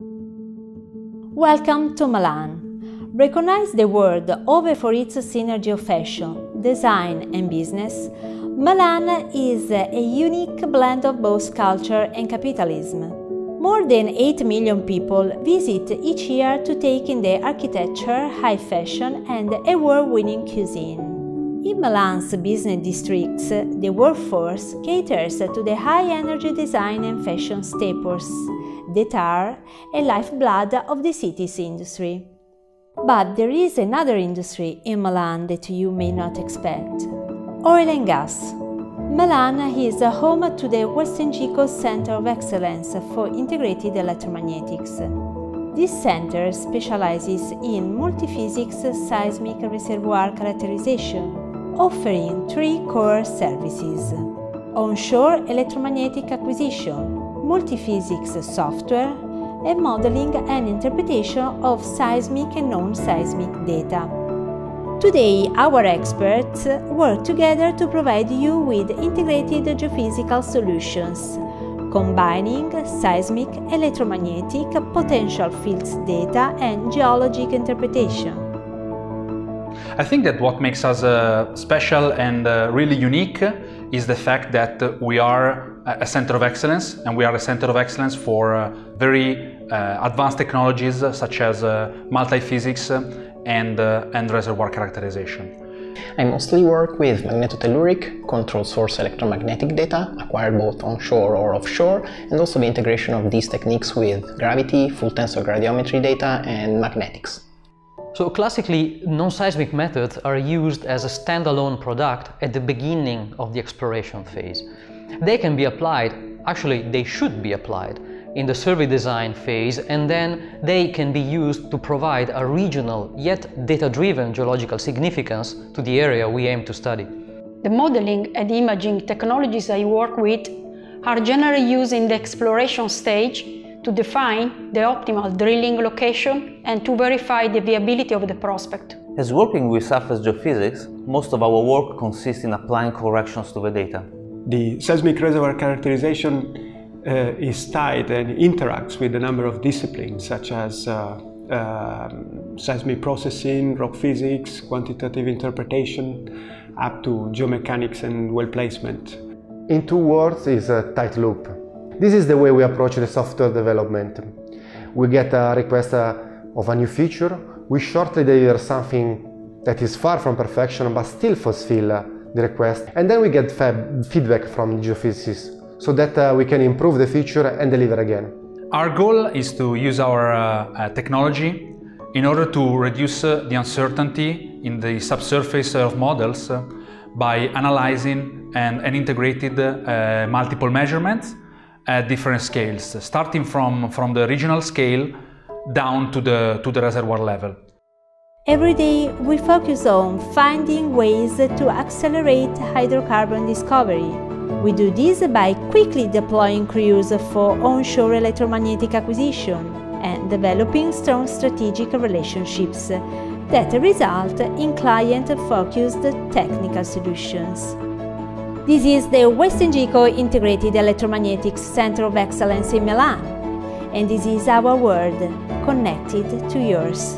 Welcome to Milan. Recognized the world over for its synergy of fashion, design and business, Milan is a unique blend of both culture and capitalism. More than 8 million people visit each year to take in the architecture, high fashion and award-winning cuisine. In Milan's business districts, the workforce caters to the high-energy design and fashion staples that are a lifeblood of the city's industry. But there is another industry in Milan that you may not expect. Oil and gas. Milan is a home to the Western WesternGeco Center of Excellence for Integrated Electromagnetics. This center specializes in multiphysics seismic reservoir characterization, offering three core services onshore electromagnetic acquisition, multiphysics software, and modeling and interpretation of seismic and non-seismic data. Today, our experts work together to provide you with integrated geophysical solutions, combining seismic, electromagnetic, potential fields data and geologic interpretation. I think that what makes us uh, special and uh, really unique is the fact that we are a center of excellence and we are a center of excellence for uh, very uh, advanced technologies such as uh, multi-physics and, uh, and reservoir characterization. I mostly work with magnetotelluric, control source electromagnetic data, acquired both onshore or offshore, and also the integration of these techniques with gravity, full tensor gradiometry data, and magnetics. So classically, non-seismic methods are used as a standalone product at the beginning of the exploration phase. They can be applied, actually they should be applied, in the survey design phase and then they can be used to provide a regional yet data-driven geological significance to the area we aim to study. The modeling and imaging technologies I work with are generally used in the exploration stage to define the optimal drilling location and to verify the viability of the prospect. As working with surface geophysics, most of our work consists in applying corrections to the data. The seismic reservoir characterization uh, is tied and interacts with a number of disciplines such as uh, um, seismic processing, rock physics, quantitative interpretation, up to geomechanics and well placement. In two words is a tight loop. This is the way we approach the software development. We get a request uh, of a new feature, we shortly deliver something that is far from perfection but still fulfill uh, the request and then we get feedback from the geophysicists so that uh, we can improve the feature and deliver again. Our goal is to use our uh, uh, technology in order to reduce uh, the uncertainty in the subsurface of models by analyzing and, and integrated multiple measurements at different scales, starting from, from the regional scale down to the, to the reservoir level. Every day we focus on finding ways to accelerate hydrocarbon discovery. We do this by quickly deploying crews for onshore electromagnetic acquisition and developing strong strategic relationships that result in client-focused technical solutions. This is the WesternGeco Integrated Electromagnetics Center of Excellence in Milan, and this is our world connected to yours.